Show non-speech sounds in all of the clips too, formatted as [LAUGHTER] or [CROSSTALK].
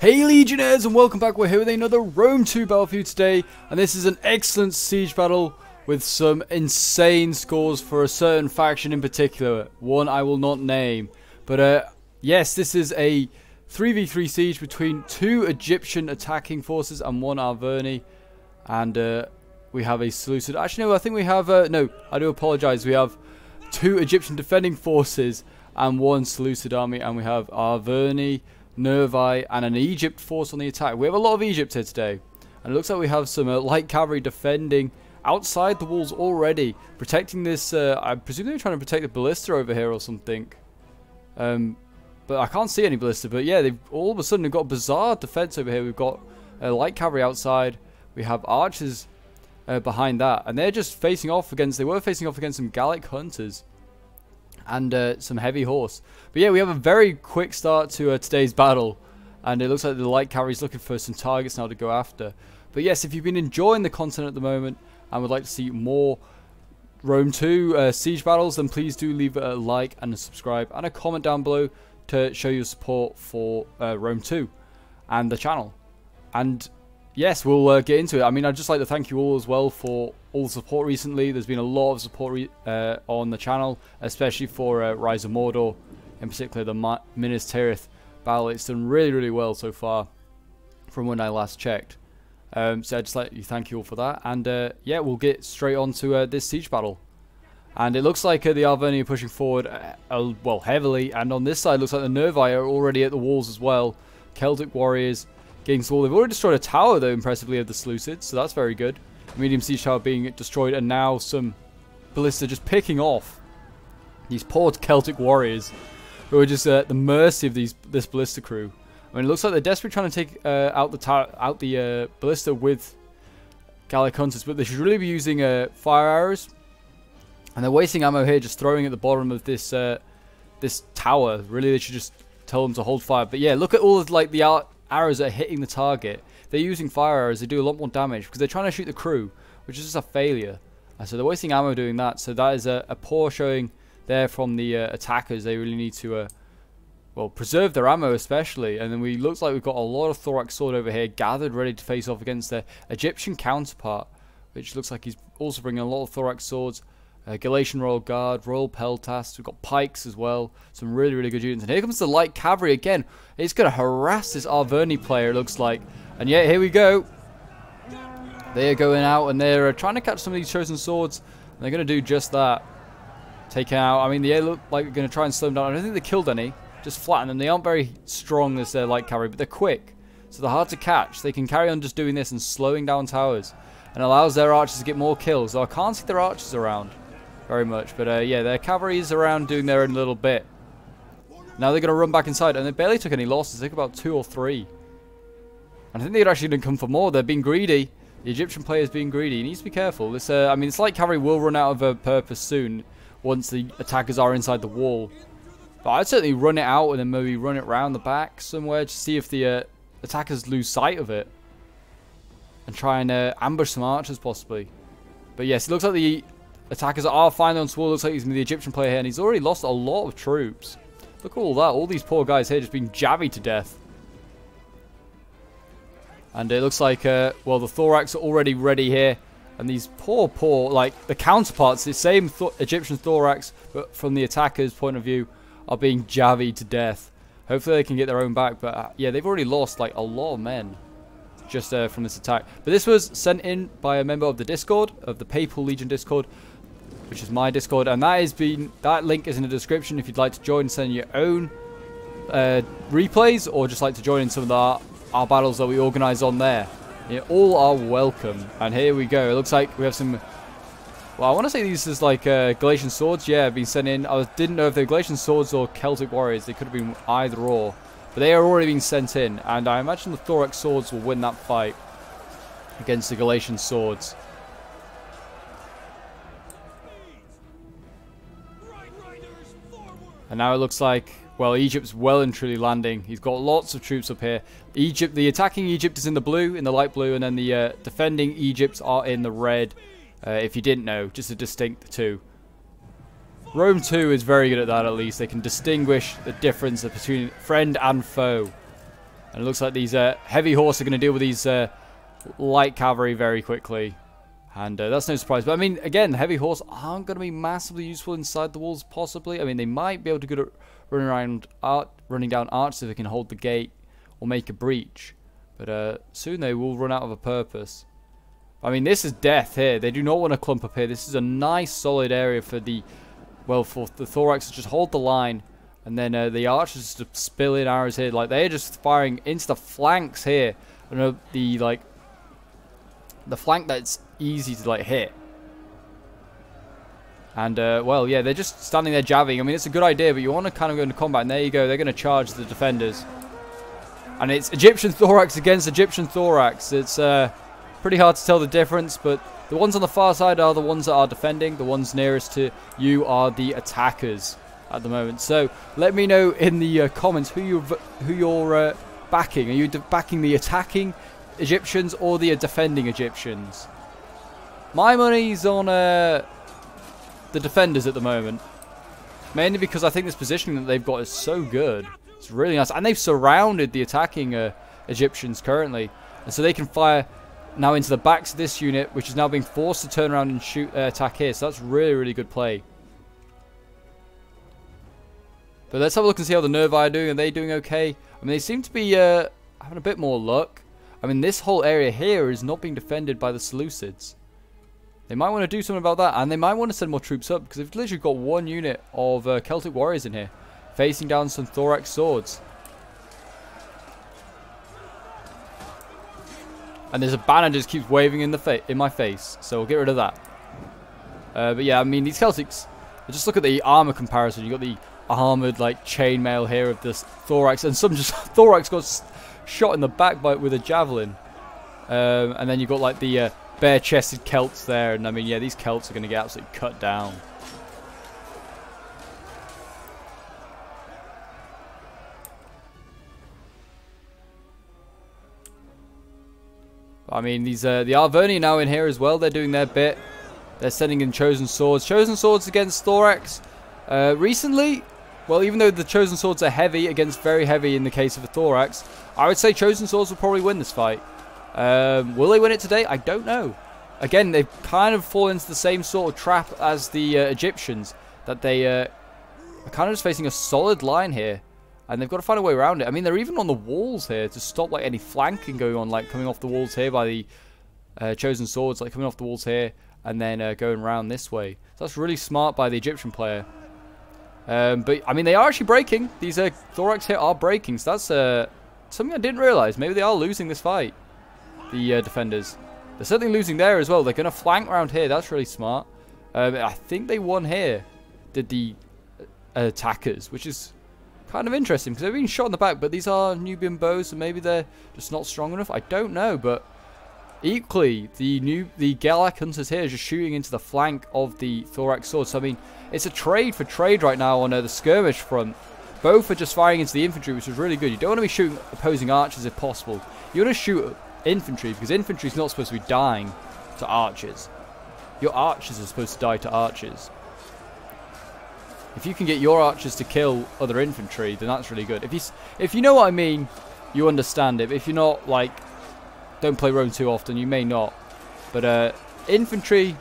Hey Legionnaires and welcome back, we're here with another Rome 2 battle for you today and this is an excellent siege battle with some insane scores for a certain faction in particular, one I will not name. But uh, yes, this is a 3v3 siege between two Egyptian attacking forces and one Arverni. And uh, we have a Seleucid, actually no I think we have, uh, no I do apologise, we have two Egyptian defending forces and one Seleucid army and we have Arverni Nervi, and an Egypt force on the attack. We have a lot of Egypt here today. And it looks like we have some uh, light cavalry defending outside the walls already. Protecting this, uh, I presume they're trying to protect the ballista over here or something. Um, but I can't see any ballista. But yeah, they've all of a sudden got bizarre defense over here. We've got uh, light cavalry outside. We have archers uh, behind that. And they're just facing off against, they were facing off against some Gallic hunters and uh, some heavy horse. But yeah, we have a very quick start to uh, today's battle. And it looks like the light cavalry is looking for some targets now to go after. But yes, if you've been enjoying the content at the moment and would like to see more Rome 2 uh, siege battles, then please do leave a like and a subscribe and a comment down below to show your support for uh, Rome 2 and the channel. And yes, we'll uh, get into it. I mean, I'd just like to thank you all as well for all the support recently. There's been a lot of support uh, on the channel, especially for uh, Rise of Mordor, in particular the Ma Minas Tirith battle. It's done really, really well so far from when I last checked. Um, so I'd just like to thank you all for that. And uh, yeah, we'll get straight on to uh, this siege battle. And it looks like uh, the Arverni are pushing forward, uh, well, heavily. And on this side, looks like the Nervi are already at the walls as well. Celtic warriors getting to They've already destroyed a tower, though, impressively, of the Seleucids, so that's very good. Medium siege tower being destroyed, and now some ballista just picking off these poor Celtic warriors who are just uh, at the mercy of these this ballista crew. I mean, it looks like they're desperately trying to take uh, out the tower, out the uh, ballista with Gallic hunters, but they should really be using uh, fire arrows. And they're wasting ammo here, just throwing at the bottom of this uh, this tower. Really, they should just tell them to hold fire. But yeah, look at all of like the arrows that are hitting the target. They're using fire arrows, they do a lot more damage because they're trying to shoot the crew, which is just a failure. Uh, so they're wasting ammo doing that. So that is a, a poor showing there from the uh, attackers. They really need to, uh, well, preserve their ammo especially. And then we looks like we've got a lot of thorax sword over here gathered, ready to face off against their Egyptian counterpart, which looks like he's also bringing a lot of thorax swords. Uh, Galatian Royal Guard, Royal Peltas, we've got pikes as well, some really, really good units. And here comes the light cavalry again. It's going to harass this Arverni player, it looks like. And yeah, here we go. They are going out and they're uh, trying to catch some of these chosen swords. And they're going to do just that. Take out, I mean, they look like they're going to try and slow them down. I don't think they killed any. Just flatten them. They aren't very strong as their light cavalry, but they're quick. So they're hard to catch. They can carry on just doing this and slowing down towers. And allows their archers to get more kills. So I can't see their archers around very much. But uh, yeah, their cavalry is around doing their own little bit. Now they're going to run back inside, and they barely took any losses. They took about two or three. And I think they'd actually gonna come for more. They're being greedy. The Egyptian player's being greedy. He needs to be careful. This, uh, I mean, it's like cavalry will run out of a purpose soon once the attackers are inside the wall. But I'd certainly run it out and then maybe run it round the back somewhere to see if the uh, attackers lose sight of it. And try and uh, ambush some archers possibly. But yes, it looks like the Attackers are finally on Sword. Looks like he's the Egyptian player here, and he's already lost a lot of troops. Look at all that. All these poor guys here just being jabby to death. And it looks like, uh, well, the Thorax are already ready here. And these poor, poor, like, the counterparts, the same th Egyptian Thorax, but from the attacker's point of view, are being javied to death. Hopefully they can get their own back. But, uh, yeah, they've already lost, like, a lot of men just uh, from this attack. But this was sent in by a member of the Discord, of the Papal Legion Discord which is my Discord, and that has been that link is in the description if you'd like to join, send your own uh, replays, or just like to join in some of the, our battles that we organise on there. Yeah, all are welcome. And here we go. It looks like we have some. Well, I want to say these is like uh, Galatian swords. Yeah, been sent in. I didn't know if they're Galatian swords or Celtic warriors. They could have been either or. But they are already being sent in, and I imagine the Thorax swords will win that fight against the Galatian swords. And now it looks like, well, Egypt's well and truly landing. He's got lots of troops up here. Egypt, the attacking Egypt is in the blue, in the light blue, and then the uh, defending Egypt are in the red. Uh, if you didn't know, just a distinct two. Rome 2 is very good at that at least. They can distinguish the difference between friend and foe. And And it looks like these uh, heavy horse are going to deal with these uh, light cavalry very quickly. And uh, that's no surprise. But I mean, again, heavy horse aren't going to be massively useful inside the walls, possibly. I mean, they might be able to go to run around, art, running down arches if they can hold the gate or make a breach. But uh, soon they will run out of a purpose. I mean, this is death here. They do not want to clump up here. This is a nice, solid area for the, well, for the thorax to just hold the line. And then uh, the archers to spill in arrows here. Like, they're just firing into the flanks here. I know the, like, the flank that's easy to like hit. And, uh, well, yeah, they're just standing there jabbing. I mean, it's a good idea, but you want to kind of go into combat. And there you go. They're going to charge the defenders. And it's Egyptian thorax against Egyptian thorax. It's uh, pretty hard to tell the difference, but the ones on the far side are the ones that are defending. The ones nearest to you are the attackers at the moment. So let me know in the uh, comments who you who you're uh, backing. Are you backing the attacking Egyptians or the defending Egyptians? My money's on uh, the defenders at the moment. Mainly because I think this positioning that they've got is so good. It's really nice. And they've surrounded the attacking uh, Egyptians currently. And so they can fire now into the backs of this unit, which is now being forced to turn around and shoot uh, attack here. So that's really, really good play. But let's have a look and see how the Nervi are doing. Are they doing okay? I mean, they seem to be uh, having a bit more luck. I mean, this whole area here is not being defended by the Seleucids. They might want to do something about that, and they might want to send more troops up, because they've literally got one unit of uh, Celtic warriors in here, facing down some thorax swords. And there's a banner just keeps waving in the in my face, so we'll get rid of that. Uh, but yeah, I mean, these Celtics, just look at the armor comparison. You've got the armored, like, chainmail here of this thorax, and some just, [LAUGHS] thorax got shot in the back by with a javelin. Um, and then you've got, like, the uh, bare-chested Celts there, and I mean, yeah, these Celts are going to get absolutely cut down. I mean, these uh, the Arverni now in here as well. They're doing their bit. They're sending in Chosen Swords. Chosen Swords against Thorax. Uh, recently, well, even though the Chosen Swords are heavy against very heavy in the case of a Thorax, I would say Chosen Swords will probably win this fight. Um, will they win it today? I don't know. Again, they've kind of fallen into the same sort of trap as the uh, Egyptians. That they uh, are kind of just facing a solid line here. And they've got to find a way around it. I mean, they're even on the walls here to stop like any flanking going on, like coming off the walls here by the uh, chosen swords, like coming off the walls here and then uh, going around this way. So that's really smart by the Egyptian player. Um, but I mean, they are actually breaking. These uh, thorax here are breaking. So that's uh, something I didn't realize. Maybe they are losing this fight. The uh, defenders. They're certainly losing there as well. They're going to flank around here. That's really smart. Um, I think they won here. Did the uh, attackers, which is Kind of interesting, because they've been shot in the back, but these are Nubian bows, so maybe they're just not strong enough. I don't know, but equally, the new the Gallic hunters here just shooting into the flank of the thorax sword. So, I mean, it's a trade for trade right now on uh, the skirmish front. Both are just firing into the infantry, which is really good. You don't want to be shooting opposing archers if possible. You want to shoot infantry, because infantry is not supposed to be dying to archers. Your archers are supposed to die to archers. If you can get your archers to kill other infantry, then that's really good. If you if you know what I mean, you understand it. If you're not like, don't play Rome too often, you may not. But uh, infantry,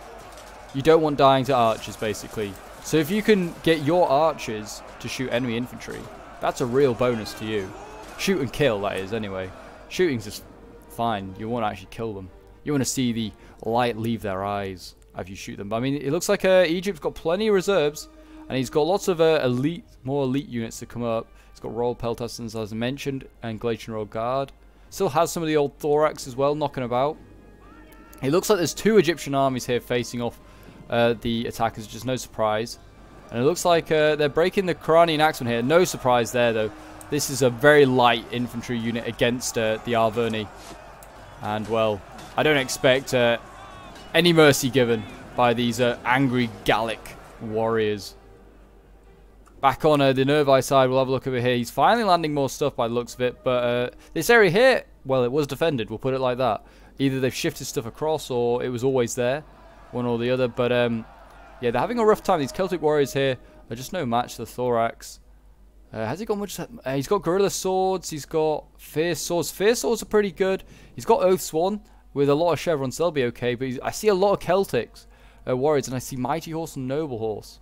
you don't want dying to archers basically. So if you can get your archers to shoot enemy infantry, that's a real bonus to you. Shoot and kill, that is, anyway. Shooting's just fine. You want to actually kill them. You want to see the light leave their eyes as you shoot them. But I mean, it looks like uh, Egypt's got plenty of reserves. And he's got lots of uh, elite, more elite units to come up. He's got Royal Peltasts, as I mentioned, and Galatian Royal Guard. Still has some of the old Thorax as well, knocking about. It looks like there's two Egyptian armies here facing off uh, the attackers, is no surprise. And it looks like uh, they're breaking the Quranian axemen here. No surprise there, though. This is a very light infantry unit against uh, the Arverni. And, well, I don't expect uh, any mercy given by these uh, angry Gallic warriors. Back on uh, the Nervi side, we'll have a look over here. He's finally landing more stuff by the looks of it, but uh, this area here, well, it was defended, we'll put it like that. Either they've shifted stuff across or it was always there, one or the other. But um, yeah, they're having a rough time. These Celtic warriors here are just no match to the Thorax. Uh, has he got much? Uh, he's got guerrilla swords. He's got fierce swords. Fierce swords are pretty good. He's got oath sworn with a lot of chevrons. So they'll be okay. But I see a lot of Celtics uh, warriors, and I see mighty horse and noble horse.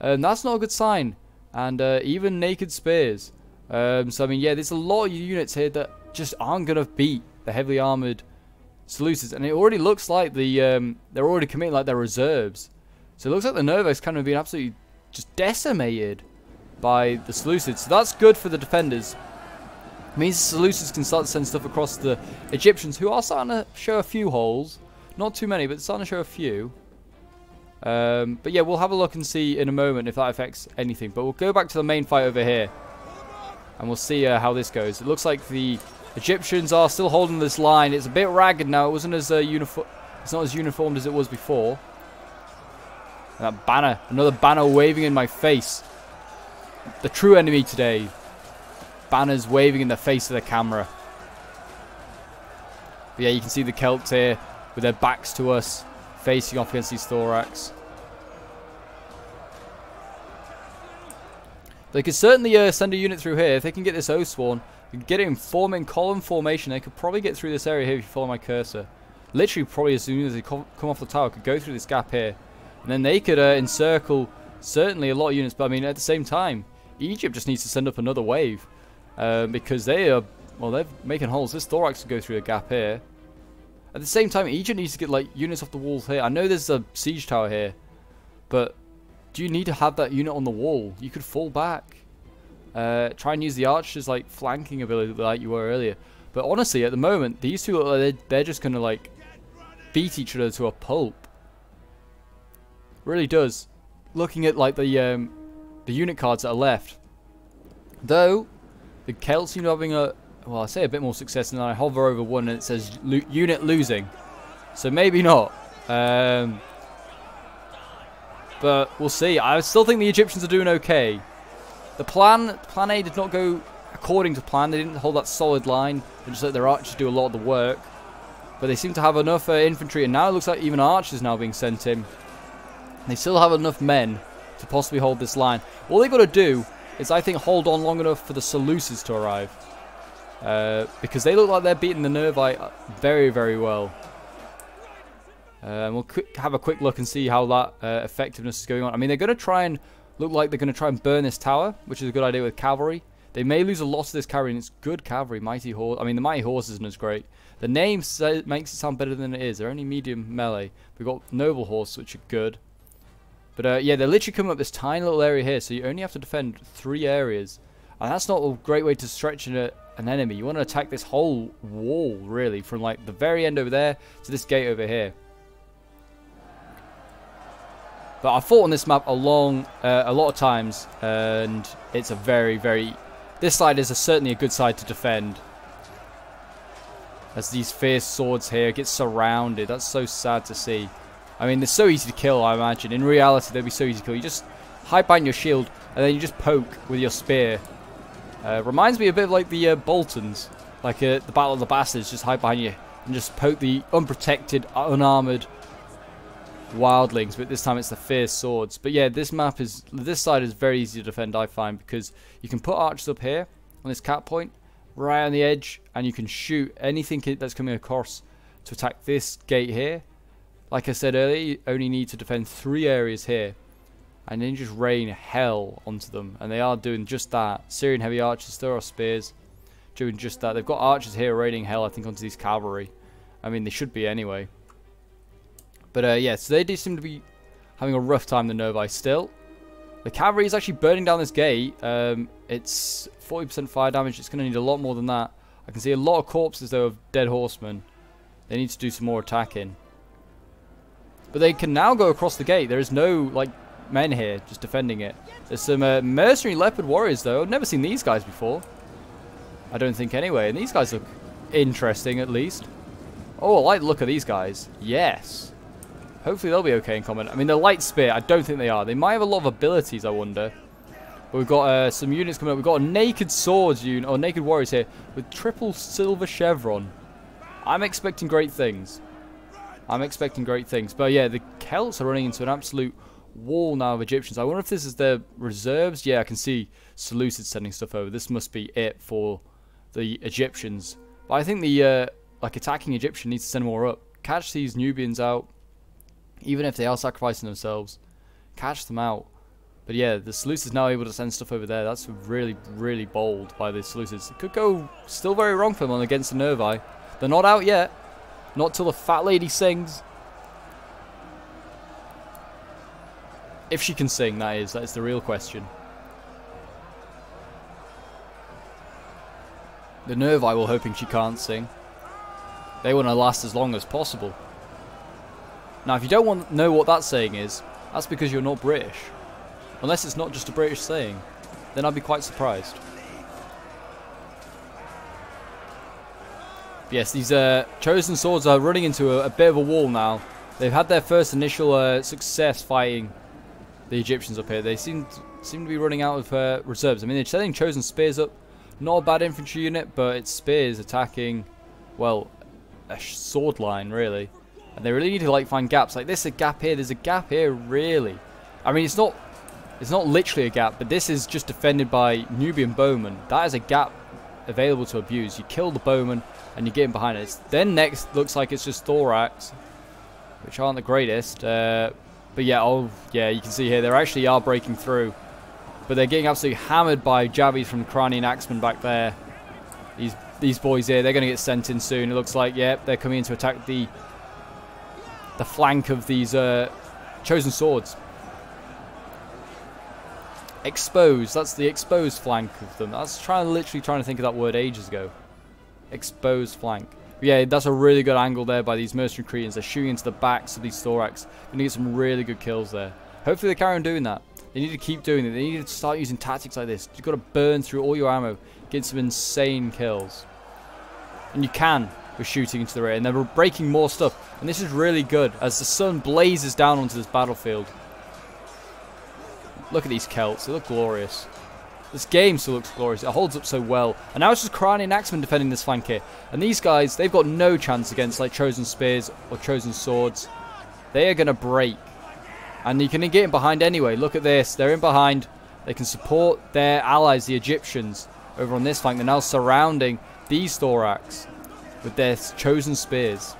And that's not a good sign. And uh, even naked spears. Um, so I mean, yeah, there's a lot of units here that just aren't gonna beat the heavily armored Seleucids, and it already looks like the um, they're already committing like their reserves. So it looks like the Nervos kind of being absolutely just decimated by the Seleucids. So that's good for the defenders. It means the Seleucids can start to send stuff across the Egyptians, who are starting to show a few holes. Not too many, but starting to show a few. Um, but yeah, we'll have a look and see in a moment if that affects anything. But we'll go back to the main fight over here. And we'll see uh, how this goes. It looks like the Egyptians are still holding this line. It's a bit ragged now. It wasn't as uh, uniform. It's not as uniformed as it was before. And that banner, another banner waving in my face. The true enemy today. Banners waving in the face of the camera. But yeah, you can see the Celts here with their backs to us, facing off against these thorax. They could certainly uh, send a unit through here if they can get this Oathsworn get it in form in column formation. They could probably get through this area here if you follow my cursor. Literally, probably as soon as they come off the tower, could go through this gap here. And then they could uh, encircle certainly a lot of units. But I mean, at the same time, Egypt just needs to send up another wave. Uh, because they are, well, they're making holes. This thorax could go through a gap here. At the same time, Egypt needs to get like units off the walls here. I know there's a siege tower here. But do you need to have that unit on the wall? You could fall back. Uh, try and use the archers like flanking ability like you were earlier. But honestly, at the moment, these two they're, they're just gonna like beat each other to a pulp. Really does. Looking at like the um, the unit cards that are left, though, the Celts seem to having a well, I say a bit more success, and then I hover over one and it says lo unit losing. So maybe not. Um, but we'll see. I still think the Egyptians are doing okay. The plan, plan A did not go according to plan. They didn't hold that solid line. They just let their archers do a lot of the work. But they seem to have enough uh, infantry, and now it looks like even archers now being sent in. They still have enough men to possibly hold this line. All they've got to do is, I think, hold on long enough for the Seleucids to arrive. Uh, because they look like they're beating the Nervi very, very well. Uh, we'll have a quick look and see how that uh, effectiveness is going on. I mean, they're going to try and Look like they're going to try and burn this tower, which is a good idea with cavalry. They may lose a lot of this cavalry, and it's good cavalry. Mighty Horse. I mean, the Mighty Horse isn't as great. The name makes it sound better than it is. They're only medium melee. We've got Noble Horse, which are good. But uh, yeah, they're literally coming up this tiny little area here, so you only have to defend three areas. And that's not a great way to stretch an, an enemy. You want to attack this whole wall, really, from like the very end over there to this gate over here. But I fought on this map a long, uh, a lot of times, and it's a very, very. This side is a, certainly a good side to defend. As these fierce swords here get surrounded, that's so sad to see. I mean, they're so easy to kill. I imagine in reality they'd be so easy to kill. You just hide behind your shield, and then you just poke with your spear. Uh, reminds me a bit of like the uh, Boltons, like uh, the Battle of the Bastards. Just hide behind you and just poke the unprotected, unarmored wildlings, but this time it's the fierce swords. But yeah, this map is this side is very easy to defend, I find, because you can put archers up here on this cap point, right on the edge, and you can shoot anything that's coming across to attack this gate here. Like I said earlier, you only need to defend three areas here, and then just rain hell onto them, and they are doing just that. Syrian heavy archers, are spears, doing just that. They've got archers here raining hell, I think, onto these cavalry. I mean, they should be anyway. But uh, yeah, so they do seem to be having a rough time, the Nervi, still. The cavalry is actually burning down this gate. Um, it's 40% fire damage. It's going to need a lot more than that. I can see a lot of corpses, though, of dead horsemen. They need to do some more attacking. But they can now go across the gate. There is no, like, men here just defending it. There's some uh, mercenary leopard warriors, though. I've never seen these guys before. I don't think anyway. And these guys look interesting, at least. Oh, I like the look of these guys. Yes. Hopefully they'll be okay in combat. I mean, the light spear, I don't think they are. They might have a lot of abilities, I wonder. But we've got uh, some units coming up. We've got a naked swords unit, or naked warriors here, with triple silver chevron. I'm expecting great things. I'm expecting great things. But yeah, the Celts are running into an absolute wall now of Egyptians. I wonder if this is their reserves. Yeah, I can see Seleucid sending stuff over. This must be it for the Egyptians. But I think the uh, like attacking Egyptian needs to send more up. Catch these Nubians out, even if they are sacrificing themselves. Catch them out. But yeah, the Seleucids now able to send stuff over there. That's really, really bold by the Seleucids. It could go still very wrong for them against the Nervi. They're not out yet. Not till the fat lady sings. If she can sing, that is. That is the real question. The Nervi were hoping she can't sing. They want to last as long as possible. Now, if you don't want know what that saying is, that's because you're not British. Unless it's not just a British saying, then I'd be quite surprised. Yes, these uh, chosen swords are running into a, a, bit of a wall now. They've had their first initial uh, success fighting the Egyptians up here. They seem to, seem to be running out of uh, reserves. I mean, they're setting chosen spears up. Not a bad infantry unit, but it's spears attacking, well, a sword line, really. And they really need to, like, find gaps. Like, there's a gap here, there's a gap here, really. I mean, it's not it's not literally a gap, but this is just defended by Nubian bowmen. That is a gap available to abuse. You kill the bowman, and you're getting behind it. Then next, looks like it's just thorax, which aren't the greatest. Uh, but yeah, oh yeah, you can see here, they actually are breaking through. But they're getting absolutely hammered by Jabbies from Cranian Axman back there. These these boys here, they're going to get sent in soon. It looks like, yeah, they're coming in to attack the the flank of these uh, chosen swords. Exposed. That's the exposed flank of them. I was trying, literally trying to think of that word ages ago. Exposed flank. Yeah, that's a really good angle there by these mercenary Cretans. They're shooting into the backs of these thorax. Gonna get some really good kills there. Hopefully they carry on doing that. They need to keep doing it. They need to start using tactics like this. You've got to burn through all your ammo, get some insane kills. And you can with shooting into the rear. And they're breaking more stuff. And this is really good as the sun blazes down onto this battlefield. Look at these Celts. They look glorious. This game still looks glorious. It holds up so well. And now it's just Cranian Axemen defending this flank here. And these guys, they've got no chance against like Chosen Spears or Chosen Swords. They are going to break. And you can get in behind anyway. Look at this. They're in behind. They can support their allies, the Egyptians, over on this flank. They're now surrounding these Thorax with their Chosen Spears.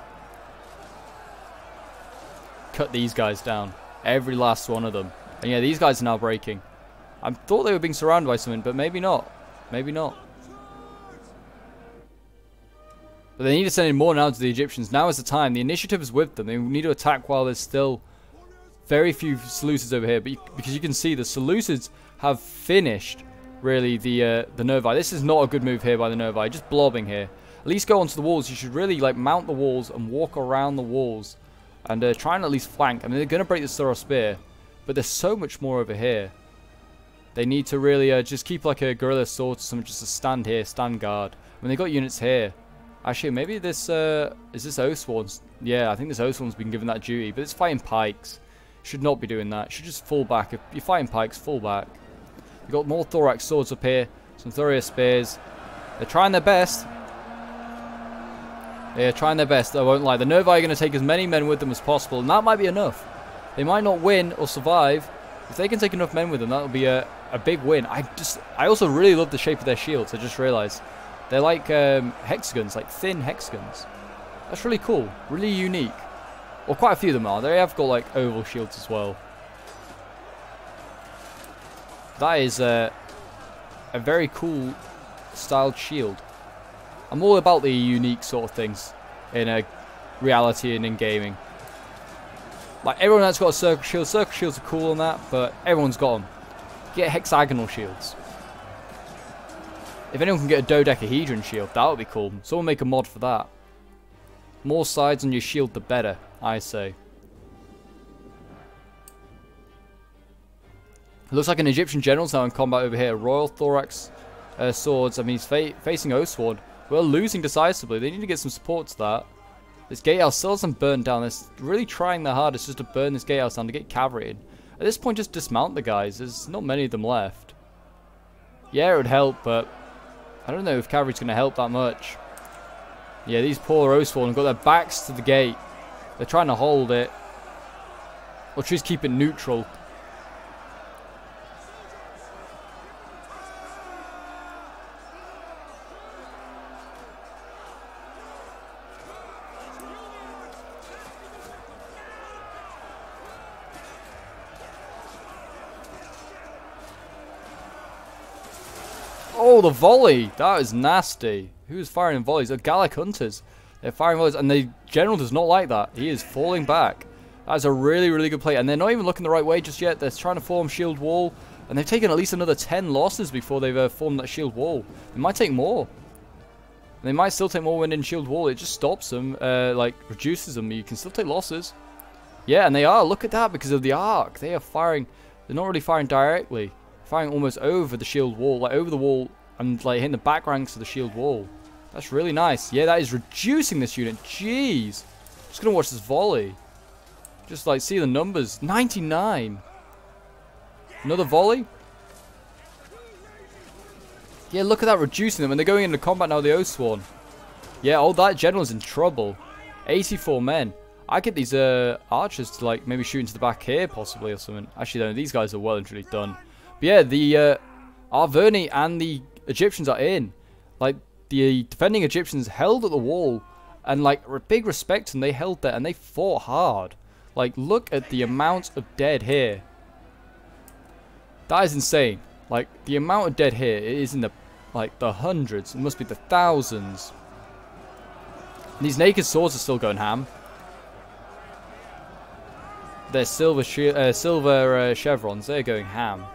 Cut these guys down. Every last one of them. And yeah, these guys are now breaking. I thought they were being surrounded by something, but maybe not. Maybe not. But they need to send in more now to the Egyptians. Now is the time. The initiative is with them. They need to attack while there's still very few Seleucids over here. But you, because you can see the Seleucids have finished, really, the uh, the Nervi. This is not a good move here by the Nervi. Just blobbing here. At least go onto the walls. You should really like mount the walls and walk around the walls. And uh, try and at least flank. I mean, they're going to break this thorough spear. But there's so much more over here. They need to really uh, just keep like a guerrilla sword or something just to stand here, stand guard. I mean, they got units here. Actually, maybe this, uh, is this Oathsworn's? Yeah, I think this Oathsworn's been given that duty, but it's fighting pikes. Should not be doing that. Should just fall back. If you're fighting pikes, fall back. You've got more thorax swords up here. Some Thureos spears. They're trying their best. They're trying their best, I won't lie. The Nervi are going to take as many men with them as possible, and that might be enough. They might not win or survive. If they can take enough men with them, that'll be a, a big win. I just, I also really love the shape of their shields. I just realized they're like um, hexagons, like thin hexagons. That's really cool, really unique. Well, quite a few of them are. They have got like oval shields as well. That is a, very cool styled shield. I'm all about the unique sort of things in reality and in gaming. Like, everyone that's got a circle shield, circle shields are cool on that, but everyone's got them. Get hexagonal shields. If anyone can get a dodecahedron shield, that would be cool. Someone make a mod for that. More sides on your shield, the better, I say. looks like an Egyptian general's now in combat over here. Royal Thorax uh, swords. I mean, he's fa facing Oathsworn. We're losing decisively. They need to get some support to that. This gatehouse still hasn't burned down. They're really trying their hardest just to burn this gatehouse down to get cavalry in. At this point, just dismount the guys. There's not many of them left. Yeah, it would help, but I don't know if cavalry's going to help that much. Yeah, these poor Oathsworn have got their backs to the gate. They're trying to hold it. Or just keep it neutral. The volley! That is nasty. Who's firing volleys? Oh, Gallic Hunters. They're firing volleys, and the general does not like that. He is falling back. That's a really, really good play. And they're not even looking the right way just yet. They're trying to form shield wall. And they've taken at least another 10 losses before they've uh, formed that shield wall. They might take more. They might still take more when in shield wall. It just stops them, uh, like reduces them. You can still take losses. Yeah, and they are. Look at that because of the arc. They are firing. They're not really firing directly. Firing almost over the shield wall, like over the wall and like hitting the back ranks of the shield wall. That's really nice. Yeah, that is reducing this unit. Jeez. Just gonna watch this volley. Just like see the numbers. 99. Another volley. Yeah, look at that reducing them. And they're going into combat now, the Oathsworn. Yeah, oh, that general's in trouble. 84 men. I get these uh, archers to like maybe shoot into the back here possibly or something. Actually, no, these guys are well and truly done. But yeah, the uh, Arverni and the Egyptians are in. Like, the defending Egyptians held at the wall and like big respect and they held there and they fought hard. Like, look at the amount of dead here. That is insane. Like, the amount of dead here is in the, like, the hundreds. It must be the thousands. And these naked swords are still going ham. They're silver, uh, silver uh, chevrons. They're going ham.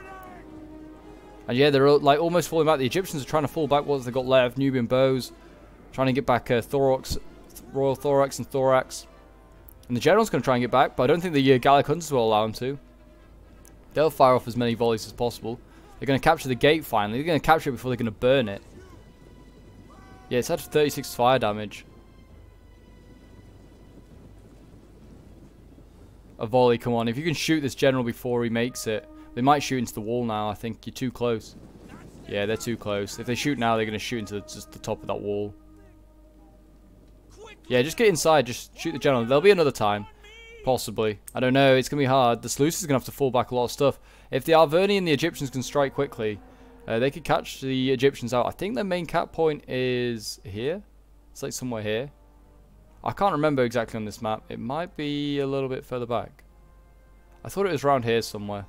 And yeah, they're like almost falling back. The Egyptians are trying to fall back. What they've got left? Nubian bows. Trying to get back uh, Thorax, Royal Thorax and Thorax. And the General's going to try and get back, but I don't think the uh, Gallic Hunters will allow him to. They'll fire off as many volleys as possible. They're going to capture the gate finally. They're going to capture it before they're going to burn it. Yeah, it's had 36 fire damage. A volley, come on. If you can shoot this general before he makes it. They might shoot into the wall now, I think. You're too close. Yeah, they're too close. If they shoot now, they're going to shoot into the, just the top of that wall. Yeah, just get inside. Just shoot the general. There'll be another time. Possibly. I don't know. It's going to be hard. The Seleucus is going to have to fall back a lot of stuff. If the Arverni and the Egyptians can strike quickly, uh, they could catch the Egyptians out. I think their main cap point is here. It's like somewhere here. I can't remember exactly on this map. It might be a little bit further back. I thought it was around here somewhere.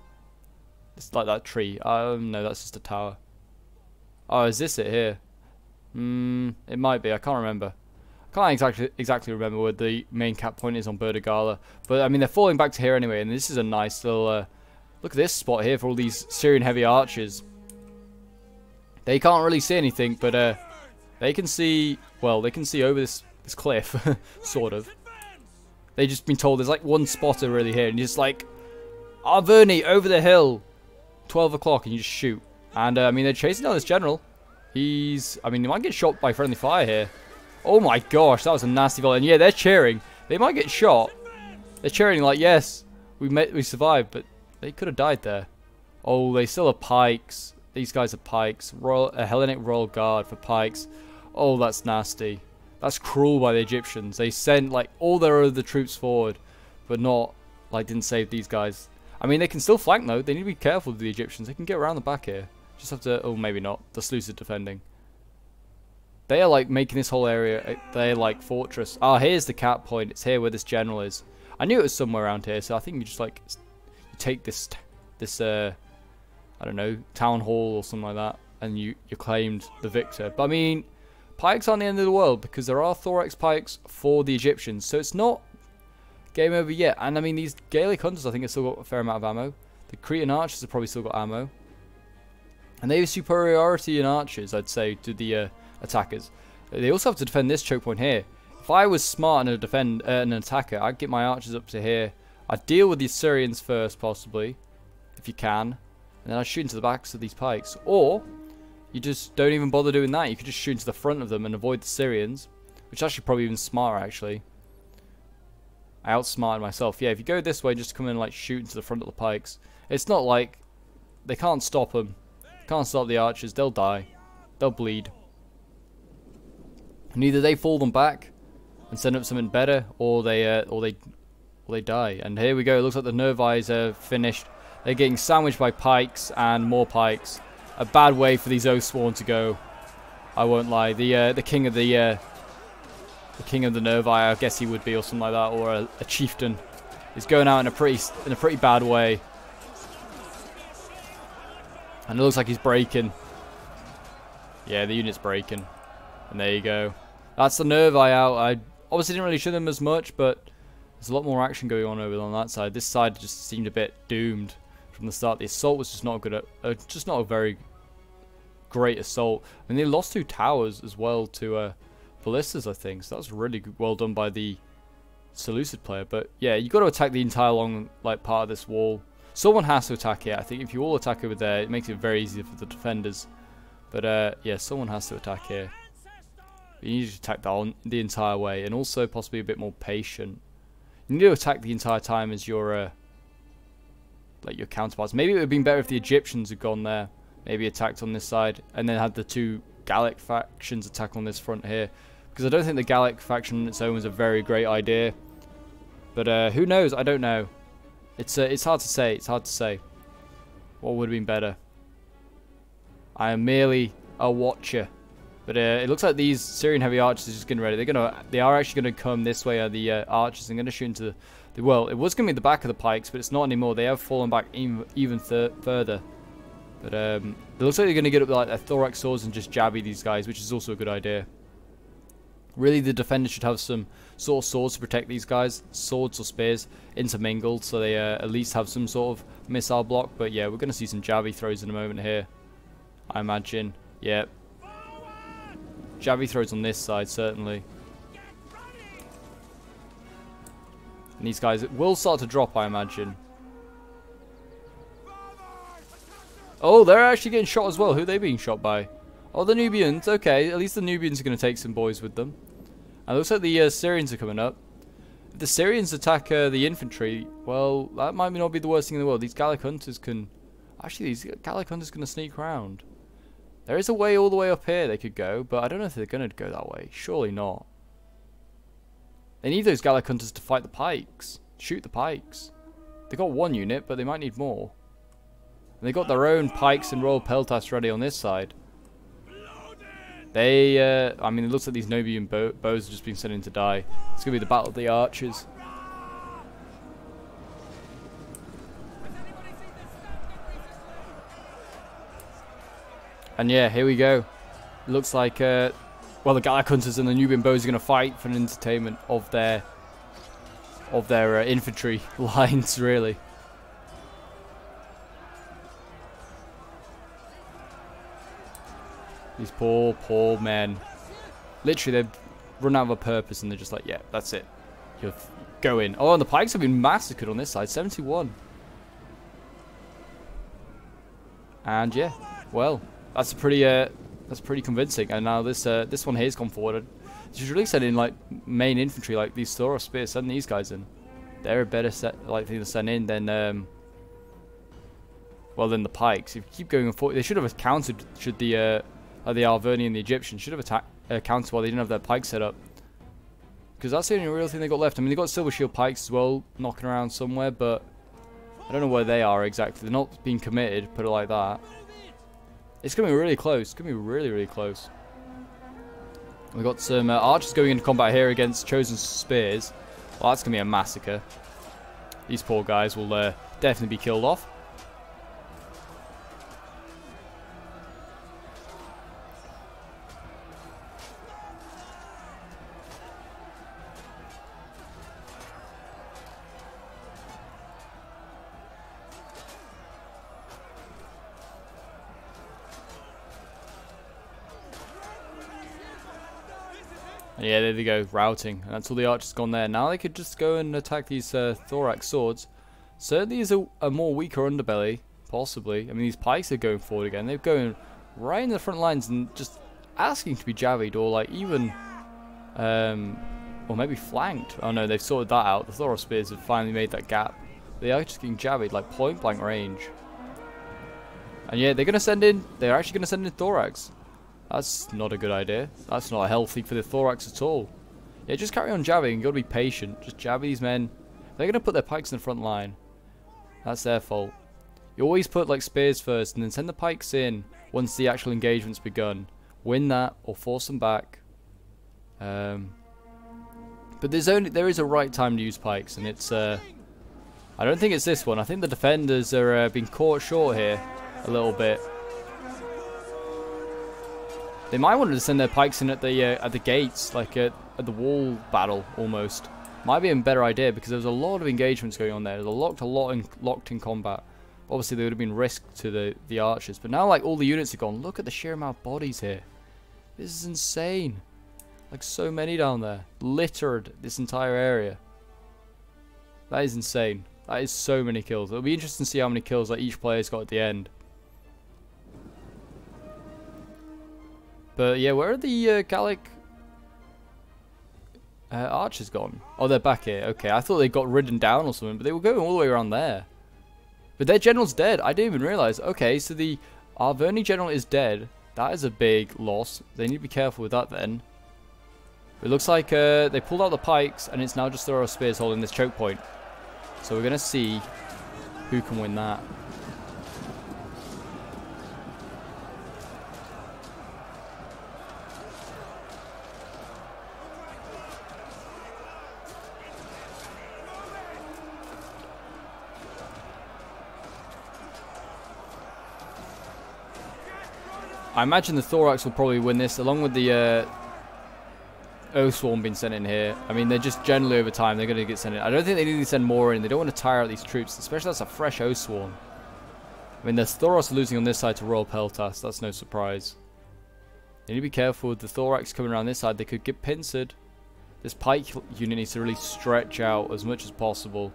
It's like that tree. Um, no, that's just a tower. Oh, is this it here? Hmm, it might be. I can't remember. I can't exactly exactly remember where the main cap point is on Gala. But, I mean, they're falling back to here anyway. And this is a nice little... Uh, look at this spot here for all these Syrian heavy archers. They can't really see anything, but uh, they can see... Well, they can see over this, this cliff, [LAUGHS] sort of. They've just been told there's like one spotter really here. And just like... Arverni, over the hill. 12 o'clock and you just shoot. And, uh, I mean, they're chasing down this general. He's, I mean, he might get shot by friendly fire here. Oh my gosh, that was a nasty volley. And yeah, they're cheering. They might get shot. They're cheering like, yes, we met, we survived, but they could have died there. Oh, they still have pikes. These guys are pikes. Royal, a Hellenic Royal Guard for pikes. Oh, that's nasty. That's cruel by the Egyptians. They sent like all their other troops forward, but not like didn't save these guys. I mean, they can still flank though. They need to be careful with the Egyptians. They can get around the back here. Just have to... Oh, maybe not. The Sluice is defending. They are like making this whole area They're like fortress. Ah, oh, here's the cap point. It's here where this general is. I knew it was somewhere around here, so I think you just like you take this this uh I don't know town hall or something like that, and you you claimed the victor. But I mean, pikes aren't the end of the world because there are thorax pikes for the Egyptians, so it's not Game over yet. And I mean, these Gallic Hunters, I think, have still got a fair amount of ammo. The Cretan Archers have probably still got ammo. And they have superiority in archers, I'd say, to the uh, attackers. They also have to defend this choke point here. If I was smart and a defend uh, an attacker, I'd get my archers up to here. I'd deal with the Assyrians first, possibly, if you can. And then I'd shoot into the backs of these pikes. Or, you just don't even bother doing that. You could just shoot into the front of them and avoid the Syrians. Which is actually probably even smarter, actually. I outsmarted myself. Yeah, if you go this way, just come in and like shoot into the front of the pikes. It's not like they can't stop them. Can't stop the archers. They'll die. They'll bleed. And either they fall them back and send up something better, or they uh, or they or they die. And here we go. It looks like the Nervais are finished. They're getting sandwiched by pikes and more pikes. A bad way for these Oathsworn to go. I won't lie. The uh, the king of the uh, the king of the Nervi, I guess he would be, or something like that, or a, a chieftain. He's going out in a pretty in a pretty bad way. And it looks like he's breaking. Yeah, the unit's breaking. And there you go. That's the Nervi out. I obviously didn't really show them as much, but there's a lot more action going on over on that side. This side just seemed a bit doomed from the start. The assault was just not good uh, just not a very great assault. I mean, they lost two towers as well to uh, ballistas, I think. So that was really well done by the Seleucid player. But yeah, you got to attack the entire long like part of this wall. Someone has to attack it. I think if you all attack over there, it makes it very easy for the defenders. But uh, yeah, someone has to attack here. You need to attack that the entire way, and also possibly a bit more patient. You need to attack the entire time as your uh, like your counterparts. Maybe it would have been better if the Egyptians had gone there, maybe attacked on this side, and then had the two Gallic factions attack on this front here. Because I don't think the Gallic faction on its own was a very great idea. But uh, who knows? I don't know. It's uh, it's hard to say. It's hard to say. What would have been better? I am merely a watcher. But uh, it looks like these Syrian heavy archers are just getting ready. They're gonna, they are actually gonna come this way. Are the uh, archers? I'm gonna shoot into the, the, well. It was gonna be the back of the pikes, but it's not anymore. They have fallen back even even further. But um, it looks like they're gonna get up like their thorax swords and just jabby these guys, which is also a good idea. Really, the defender should have some sort of swords to protect these guys, swords or spears intermingled, so they uh, at least have some sort of missile block. But yeah, we're gonna see some jabby throws in a moment here. I imagine. Yeah, Javi throws on this side, certainly. And these guys will start to drop, I imagine. Oh, they're actually getting shot as well. Who are they being shot by? Oh, the Nubians. Okay, at least the Nubians are going to take some boys with them. It looks like the uh, Syrians are coming up. If the Syrians attack uh, the infantry, well, that might not be the worst thing in the world. These Gallic hunters can... Actually, these Gallic hunters going to sneak around. There is a way all the way up here they could go, but I don't know if they're going to go that way. Surely not. They need those Gallic hunters to fight the pikes. Shoot the pikes. They got one unit, but they might need more. And they got their own pikes and royal peltas ready on this side. They, uh, I mean, it looks like these Nubian bows have just been sent in to die. It's going to be the Battle of the Archers. And yeah, here we go. Looks like, uh, well, the Gallic Hunters and the Nubian Bows are going to fight for an entertainment of their of their uh, infantry [LAUGHS] lines, really. These poor, poor men. Literally, they've run out of a purpose and they're just like, yeah, that's it. You're going. Oh, and the pikes have been massacred on this side. 71. And yeah, well, that's pretty uh, that's pretty convincing. And now this uh, this one here has gone forward. She's really sending like main infantry, like these Thureos spears. Send these guys in. They're a better set likely to send in than um, well than the pikes. If you keep going forward, they should have countered. Should the uh, the Arverni and the Egyptians should have attacked uh, countered while they didn't have their pikes set up. Because that's the only real thing they got left. I mean, they got silver shield pikes as well, knocking around somewhere, but I don't know where they are exactly. They're not being committed, put it like that. It's going to be really close. It's going to be really, really close. We've got some uh, archers going into combat here against chosen spears. Well, that's going to be a massacre. These poor guys will uh, definitely be killed off. Yeah, there they go, routing. And that's all the archers gone there. Now they could just go and attack these uh, thorax swords. Certainly is a, a, more weaker underbelly, possibly. I mean, these pikes are going forward again. They're going right in the front lines and just asking to be javied or like even, um, or maybe flanked. Oh no, they've sorted that out. The thorax spears have finally made that gap. They are just getting javied like point blank range. And yeah, they're going to send in, they're actually going to send in thorax. That's not a good idea. That's not healthy for the thorax at all. Yeah, just carry on jabbing. you got to be patient. Just jab these men. They're going to put their pikes in the front line. That's their fault. You always put like spears first and then send the pikes in once the actual engagement's begun. Win that or force them back. Um, but there's only there is a right time to use pikes and it's uh, I don't think it's this one. I think the defenders are uh, being caught short here a little bit. They might want to send their pikes in at the uh, at the gates, like at, at the wall battle almost. Might be a better idea because there's a lot of engagements going on there. There's a locked a lot in, locked in combat. Obviously, there would have been risk to the the archers, but now like all the units are gone. Look at the sheer amount of bodies here. This is insane. Like so many down there, littered this entire area. That is insane. That is so many kills. It'll be interesting to see how many kills like each player's got at the end. But yeah, where are the uh, Gallic uh, archers gone? Oh, they're back here. Okay, I thought they got ridden down or something, but they were going all the way around there. But their general's dead. I didn't even realize. Okay, so the Arverni general is dead. That is a big loss. They need to be careful with that then. It looks like uh, they pulled out the pikes, and it's now just Thureos Spears holding this choke point. So we're going to see who can win that. I imagine the Thorax will probably win this, along with the uh, Oathsworn being sent in here. I mean, they're just generally over time, they're going to get sent in. I don't think they need to send more in. They don't want to tire out these troops, especially that's a fresh Oathsworn. I mean, there's Thureos losing on this side to Royal Peltas. That's no surprise. They need to be careful with the Thorax coming around this side. They could get pincered. This pike unit needs to really stretch out as much as possible.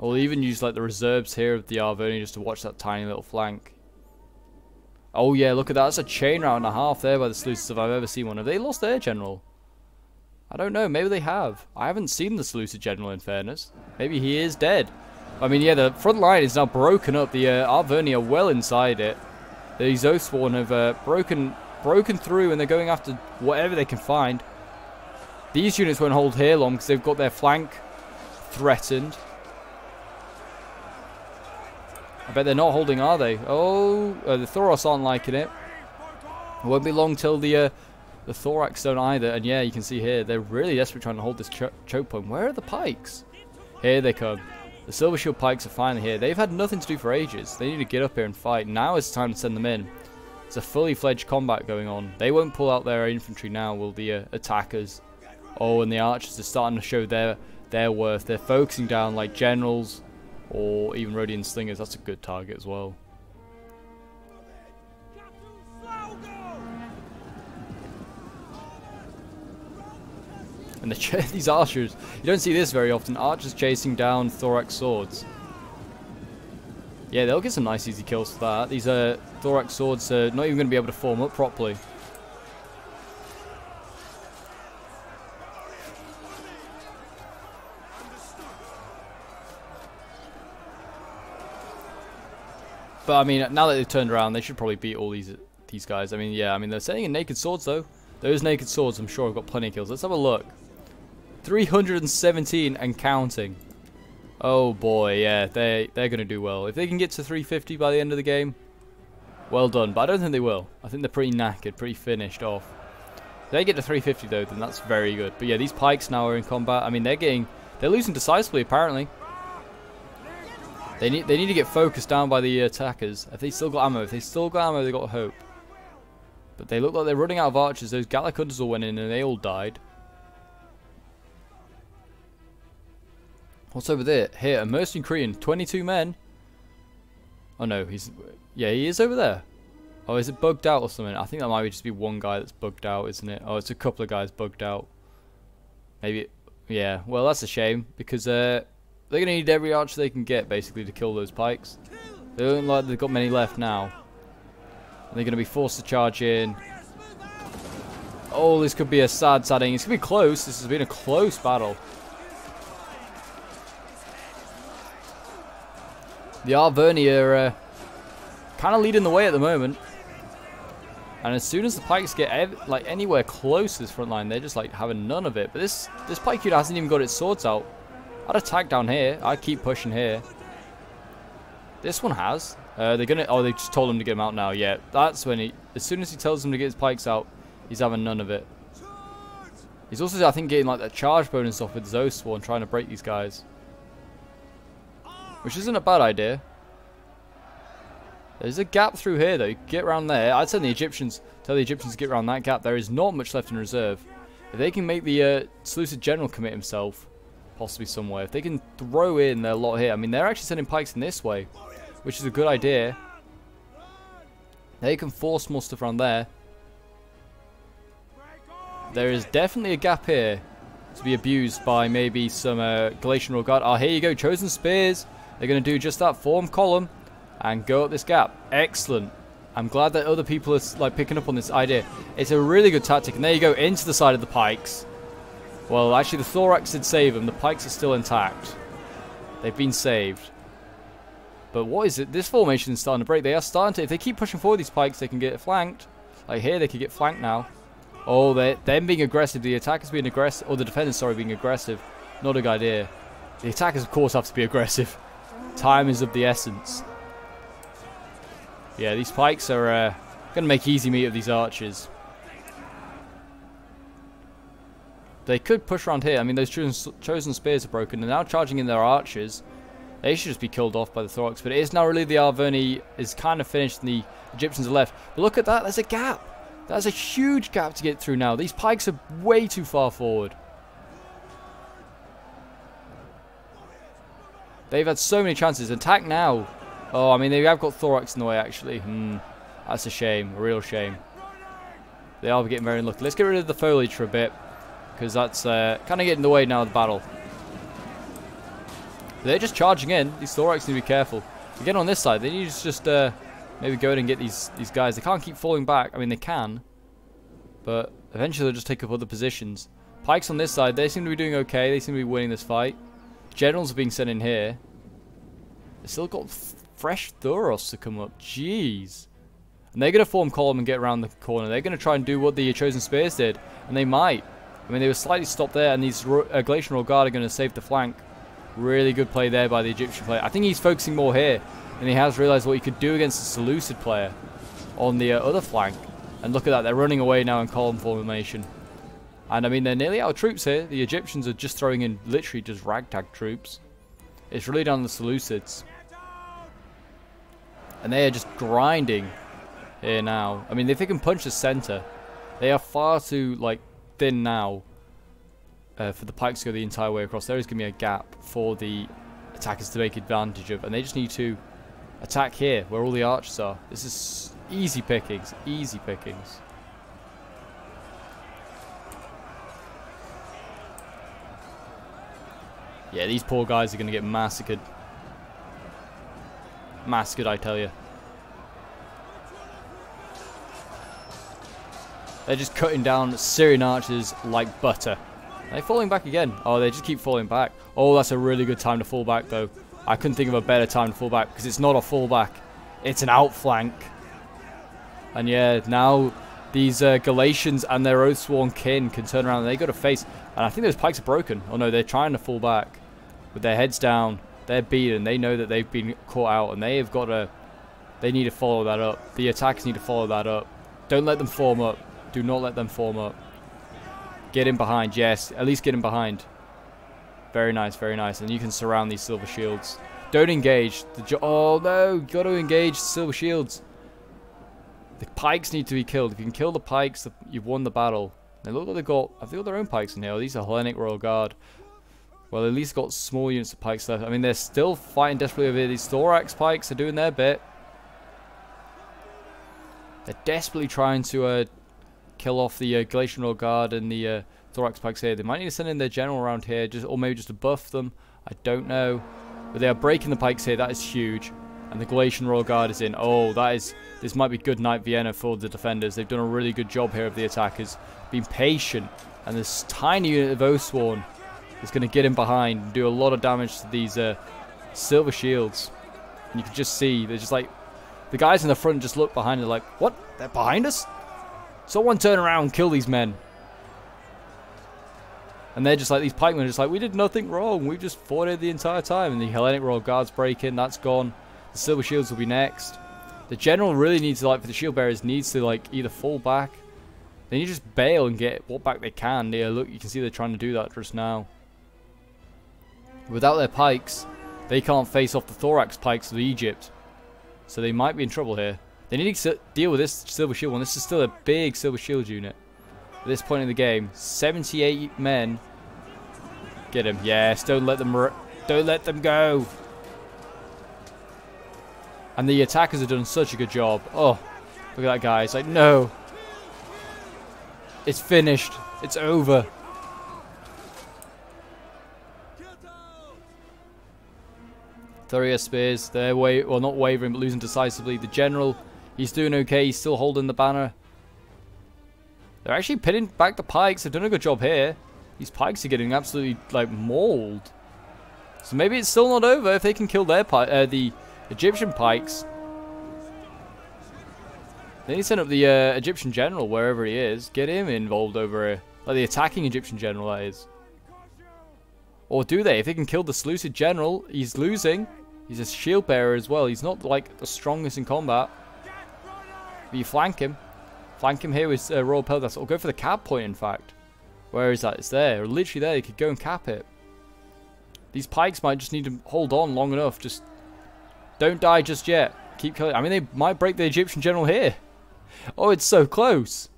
I'll even use like the reserves here of the Arverni just to watch that tiny little flank. Oh yeah, look at that. That's a chain round and a half there by the Seleucids if I've ever seen one. Have they lost their general? I don't know. Maybe they have. I haven't seen the Seleucid general in fairness. Maybe he is dead. I mean, yeah, the front line is now broken up. The uh, Arverni are well inside it. The Oathsworn have uh, broken broken through and they're going after whatever they can find. These units won't hold here long because they've got their flank threatened. I bet they're not holding, are they? Oh, uh, the Thureos aren't liking it. It won't be long till the uh, the Thorax don't either. And yeah, you can see here, they're really desperate trying to hold this cho choke point. Where are the pikes? Here they come. The Silver Shield pikes are finally here. They've had nothing to do for ages. They need to get up here and fight. Now it's time to send them in. It's a fully fledged combat going on. They won't pull out their infantry now, will the uh, attackers? Oh, and the archers are starting to show their their worth. They're focusing down like generals, or even Rhodian Slingers, that's a good target as well. And the [LAUGHS] these archers, you don't see this very often, archers chasing down thorax swords. Yeah, they'll get some nice easy kills for that. These uh, thorax swords are not even going to be able to form up properly. But I mean, now that they've turned around, they should probably beat all these these guys. I mean, yeah, I mean, they're sending in naked swords, though. Those naked swords, I'm sure, have got plenty of kills. Let's have a look. 317 and counting. Oh boy, yeah, they, they're going to do well. If they can get to 350 by the end of the game, well done. But I don't think they will. I think they're pretty knackered, pretty finished off. If they get to 350 though, then that's very good. But yeah, these pikes now are in combat. I mean, they're getting, they're losing decisively apparently. They need they need to get focused down by the attackers. If they still got ammo, if they still got ammo, they got hope. But they look like they're running out of archers. Those Gallic hunters all went in and they all died. What's over there? Here, a mercenary Cretan, 22 men. Oh no, he's yeah, he is over there. Oh, is it bugged out or something? I think that might just be one guy that's bugged out, isn't it? Oh, it's a couple of guys bugged out. Maybe, yeah. Well, that's a shame because uh, they're going to need every archer they can get, basically, to kill those pikes. They don't like they've got many left now. And they're going to be forced to charge in. Oh, this could be a sad, sad ending. It's going to be close. This has been a close battle. The Arverni are uh, kind of leading the way at the moment. And as soon as the pikes get like anywhere close to this front line, they're just like having none of it. But this this pike unit hasn't even got its swords out. I'd attack down here. I'd keep pushing here. This one has. Uh, they're gonna. Oh, they just told him to get him out now. Yeah, that's when he. As soon as he tells him to get his pikes out, he's having none of it. He's also, I think, getting like that charge bonus off with his Oathsworn, trying to break these guys, which isn't a bad idea. There's a gap through here though. Get around there. I'd send the Egyptians, tell the Egyptians to get around that gap. There is not much left in reserve. If they can make the uh, Seleucid general commit himself, possibly somewhere. If they can throw in their lot here. I mean, they're actually sending pikes in this way, which is a good idea. They can force more stuff around there. There is definitely a gap here to be abused by maybe some uh, Galatian Royal Guard. Oh, here you go, Chosen Spears. They're going to do just that, form column and go up this gap. Excellent. I'm glad that other people are like picking up on this idea. It's a really good tactic. And there you go, into the side of the pikes. Well, actually, the thorax did save them. The pikes are still intact. They've been saved. But what is it? This formation is starting to break. They are starting to... If they keep pushing forward these pikes, they can get flanked. Like here, they could get flanked now. Oh, they're them being aggressive. The attackers being aggressive. Or the defenders, sorry, being aggressive. Not a good idea. The attackers, of course, have to be aggressive. Time is of the essence. Yeah, these pikes are uh, going to make easy meat of these archers. They could push around here. I mean, those chosen, chosen spears are broken. They're now charging in their archers. They should just be killed off by the Thorax. But it is now really the Arverni is kind of finished and the Egyptians are left. But look at that. There's a gap. That's a huge gap to get through now. These pikes are way too far forward. They've had so many chances. Attack now. Oh, I mean, they have got Thorax in the way, actually. Hmm. That's a shame. A real shame. They are getting very unlucky. Let's get rid of the foliage for a bit. Because that's uh, kind of getting in the way now of the battle. They're just charging in. These Thorax need to be careful. Again, on this side, they need to just uh, maybe go in and get these, these guys. They can't keep falling back. I mean, they can. But eventually they'll just take up other positions. Pikes on this side, they seem to be doing okay. They seem to be winning this fight. Generals are being sent in here. They still got fresh Thureos to come up. Jeez. And they're going to form column and get around the corner. They're going to try and do what the Chosen Spears did. And they might. I mean, they were slightly stopped there, and these uh, Royal Guard are going to save the flank. Really good play there by the Egyptian player. I think he's focusing more here, and he has realized what he could do against the Seleucid player on the uh, other flank. And look at that, they're running away now in column formation. And I mean, they're nearly out of troops here. The Egyptians are just throwing in literally just ragtag troops. It's really down the Seleucids. And they are just grinding here now. I mean, if they can punch the center, they are far too, like, thin now uh, for the pikes to go the entire way across. There is going to be a gap for the attackers to make advantage of, and they just need to attack here where all the archers are. This is easy pickings, easy pickings. Yeah, these poor guys are going to get massacred. Massacred, I tell you. They're just cutting down Syrian archers like butter. Are they falling back again? Oh, they just keep falling back. Oh, that's a really good time to fall back, though. I couldn't think of a better time to fall back, because it's not a fallback. It's an outflank. And yeah, now these uh, Galatians and their oath-sworn kin can turn around and they got to face... And I think those pikes are broken. Oh no, they're trying to fall back. With their heads down. They're beaten. They know that they've been caught out, and they have got to... They need to follow that up. The attackers need to follow that up. Don't let them form up. Do not let them form up. Get in behind, yes. At least get in behind. Very nice, very nice. And you can surround these silver shields. Don't engage. oh no, got to engage silver shields. The pikes need to be killed. If you can kill the pikes, you've won the battle. They look like they've got, have they got their own pikes in here? These are Hellenic Royal Guard. Well, at least got small units of pikes left. I mean, they're still fighting desperately over here. These Thorax pikes are doing their bit. They're desperately trying to uh, kill off the uh, Royal Guard and the uh, Thorax Pikes here. They might need to send in their general around here, just or maybe just to buff them. I don't know. But they are breaking the pikes here. That is huge. And the Galatian Royal Guard is in. Oh, that is... This might be good night Vienna for the defenders. They've done a really good job here of the attackers. Being patient. And this tiny unit of Oathsworn is going to get in behind and do a lot of damage to these uh, silver shields. And you can just see, they're just like... The guys in the front just look behind and they're like, what? They're behind us? Someone turn around kill these men. And they're just like, these pikemen are just like, we did nothing wrong. We just fought it the entire time. And the Hellenic Royal Guards break in. That's gone. The Silver Shields will be next. The General really needs to, like, for the Shield Bearers, needs to, like, either fall back. Then you just bail and get what back they can. Yeah, look, you can see they're trying to do that just now. Without their pikes, they can't face off the Thorax pikes of Egypt. So they might be in trouble here. They need to deal with this Silver Shield one. This is still a big Silver Shield unit. At this point in the game, 78 men. Get him. Yes, don't let them don't let them go. And the attackers have done such a good job. Oh, look at that guy. It's like, no. It's finished. It's over. Thureos Spears, they're wa well not wavering but losing decisively. The general, he's doing okay. He's still holding the banner. They're actually pinning back the pikes. They've done a good job here. These pikes are getting absolutely like mauled. So maybe it's still not over if they can kill their uh, the Egyptian pikes. They need to send up the uh, Egyptian general wherever he is. Get him involved over here. Like the attacking Egyptian general, that is. Or do they? If they can kill the Seleucid general, he's losing. He's a shield bearer as well. He's not like the strongest in combat. But you flank him. Flank him here with uh, Royal Peltas. Or go for the cap point, in fact. Where is that? It's there. Literally there. You could go and cap it. These pikes might just need to hold on long enough. Just don't die just yet. Keep killing. I mean, they might break the Egyptian general here. [LAUGHS] Oh, it's so close.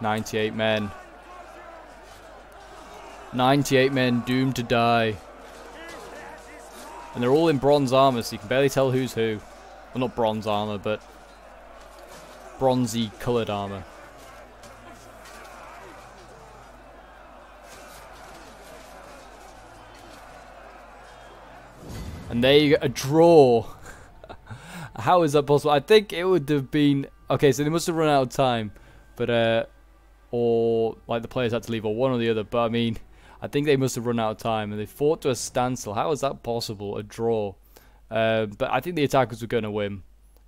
98 men. 98 men doomed to die. And they're all in bronze armor, so you can barely tell who's who. Well, not bronze armor, but bronzy coloured armor. And there you go, a draw. [LAUGHS] How is that possible? I think it would have been... Okay, so they must have run out of time. But, uh... Or, like, the players had to leave, or one or the other. But, I mean... I think they must have run out of time, and they fought to a standstill. How is that possible? A draw. Uh, but I think the attackers were going to win.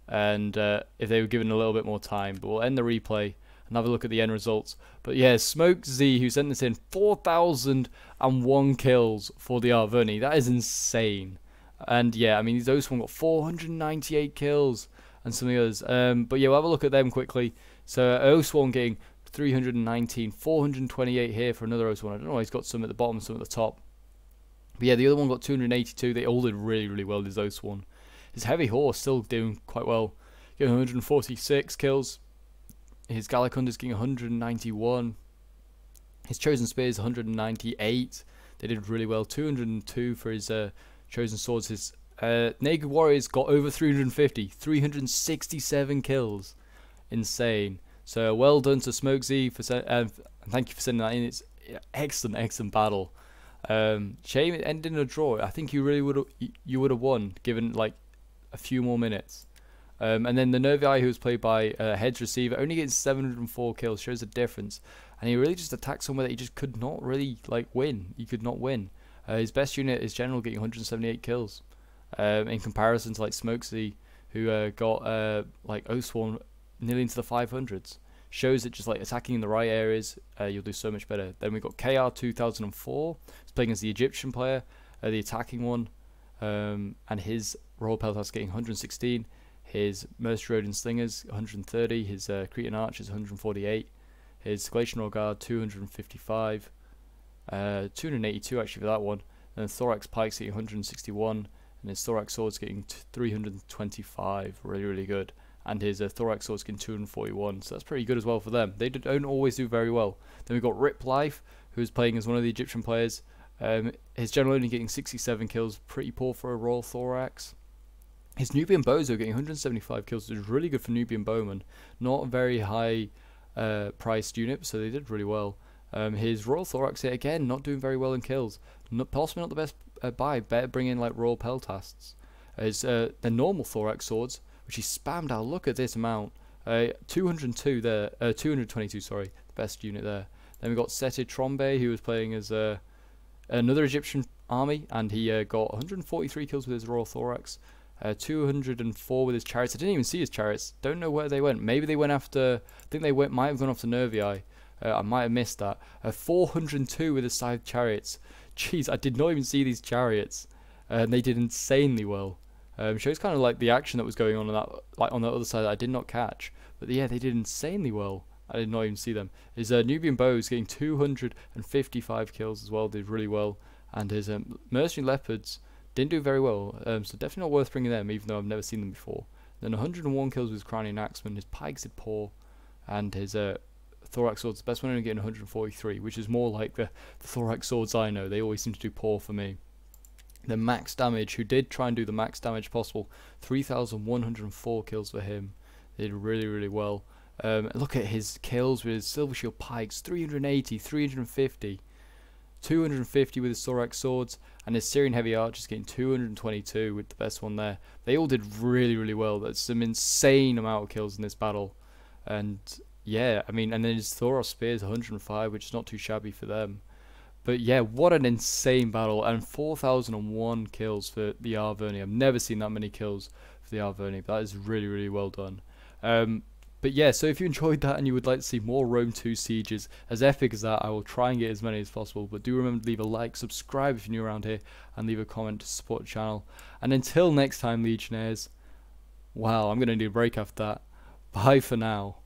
And uh, if they were given a little bit more time. But we'll end the replay and have a look at the end results. But yeah, Smoke Z, who sent this in, 4,001 kills for the Arverni. That is insane. And yeah, I mean, those one got 498 kills and some of the others. Um, but yeah, we'll have a look at them quickly. So uh, Oathsworn getting 319, 428 here for another Oathsworn. I don't know, he's got some at the bottom, some at the top. But yeah, the other one got 282. They all did really, really well, this Oathsworn. His heavy horse still doing quite well. Getting 146 kills. His Gallic Hunters is getting 191. His Chosen Spear is 198. They did really well. 202 for his uh, Chosen Swords. His uh, Naked Warriors got over 350, 367 kills. Insane. So well done to Smoke Z for uh, thank you for sending that in. It's excellent, excellent battle. Um, shame it ended in a draw. I think you really would you would have won given like a few more minutes. Um, and then the Nervii, who was played by uh, Heads Receiver, only gets 704 kills, shows a difference. And he really just attacked somewhere that he just could not really like win. He could not win. Uh, his best unit is General getting 178 kills, um, in comparison to like Smokesy, who uh, got uh, like Oathsworn nearly into the 500s. Shows that just like attacking in the right areas, uh, you'll do so much better. Then we've got KR 2004, he's playing as the Egyptian player, uh, the attacking one, um, and his Royal Peltas getting 116. His Mercenary Rhodian Slingers 130, his uh, Cretan Archers 148, his Galatian Royal Guard 255, uh, 282 actually for that one. And Thorax Pikes getting 161, and his Thorax Swords getting 325. Really, really good. And his uh, Thorax Swords getting 241, so that's pretty good as well for them. They don't always do very well. Then we've got Rip Life, who's playing as one of the Egyptian players. Um, his general only getting 67 kills, pretty poor for a Royal Thorax. His Nubian Bowmen getting 175 kills, which is really good for Nubian Bowman. Not a very high uh, priced unit, so they did really well. Um, his Royal Thorax here, again, not doing very well in kills. Not, possibly not the best uh, buy. Better bring in like Royal Peltasts. His, uh, the normal Thorax swords, which he spammed out. Look at this amount. Uh, 202 there. Uh, 222, sorry. The best unit there. Then we got Seti Trombe, who was playing as uh, another Egyptian army, and he uh, got 143 kills with his Royal Thorax. Uh, 204 with his chariots. I didn't even see his chariots. Don't know where they went. Maybe they went after. I think they went. Might have gone off to Nervii. Uh, I might have missed that. Uh, 402 with the scythed chariots. Jeez, I did not even see these chariots. And they did insanely well. Um, shows kind of like the action that was going on on that, like on the other side that I did not catch. But yeah, they did insanely well. I did not even see them. His uh, Nubian bows getting 255 kills as well, did really well. And his um, Mercenary Leopards didn't do very well. Um, so definitely not worth bringing them, even though I've never seen them before. Then 101 kills with Crowning Axeman. His pikes did poor, and his uh, thorax swords. The best one only getting 143, which is more like the, the thorax swords I know. They always seem to do poor for me. The max damage, who did try and do the max damage possible, 3,104 kills for him. They did really, really well. Um, look at his kills with his Silver Shield Pikes 380, 350, 250 with his Thorax Swords, and his Syrian Heavy Archers getting 222 with the best one there. They all did really, really well. That's some insane amount of kills in this battle. And yeah, I mean, and then his Thureos Spears 105, which is not too shabby for them. But yeah, what an insane battle, and 4,001 kills for the Arverni. I've never seen that many kills for the Arverni. That is really, really well done. Um, but yeah, so if you [LAUGHS] enjoyed that and you would like to see more Rome 2 sieges as epic as that, I will try and get as many as possible. But do remember to leave a like, subscribe if you're new around here, and leave a comment to support the channel. And until next time, Legionnaires, wow, I'm going to need a break after that. Bye for now.